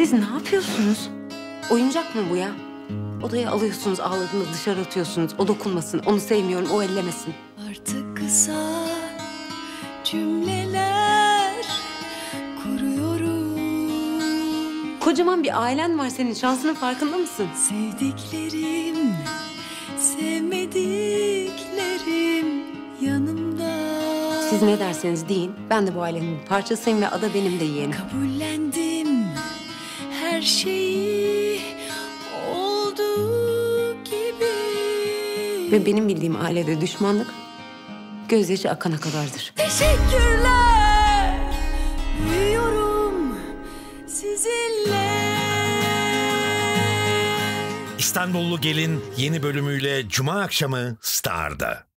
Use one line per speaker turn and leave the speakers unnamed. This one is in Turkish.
Siz ne yapıyorsunuz? Oyuncak mı bu ya? Odaya alıyorsunuz, ağladığında dışarı atıyorsunuz. O dokunmasın, onu sevmiyorum, o ellemesin.
Artık kısa cümleler kuruyorum
Kocaman bir ailen var senin. Şansının farkında mısın?
Sevdiklerim, sevmediklerim yanımda
Siz ne derseniz deyin. Ben de bu ailenin bir parçasıyım ve ada benim de yeğenim.
Kabullendim her şeyi olduğu gibi
Ve benim bildiğim ailede düşmanlık gözyaşı akana kadardır.
Teşekkürler Büyüyorum sizinle
İstanbullu Gelin yeni bölümüyle Cuma akşamı Star'da.